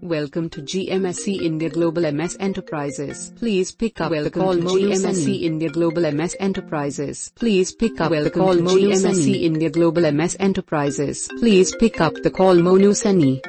Welcome to GMSC India Global MS Enterprises. Please pick up the Welcome call to GMSC India Global MS Enterprises. Please pick up the Welcome call to GMSC India Global MS Enterprises. Please pick up the call Monu Sunny.